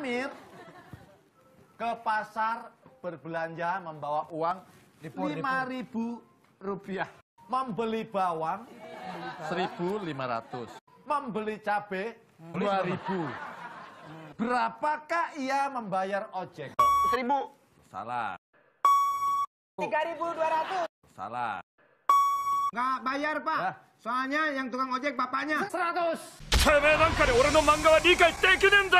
Amir ke pasar berbelanja membawa uang lima ribu rupiah. Membeli bawang 1.500. membeli cabai ribu Berapakah ia membayar ojek? Seribu. Salah. 3.200. Salah. Nggak bayar, Pak. Hah? Soalnya yang tukang ojek bapaknya. Seratus. てめえなんかで俺の漫画は理解できねえんだよ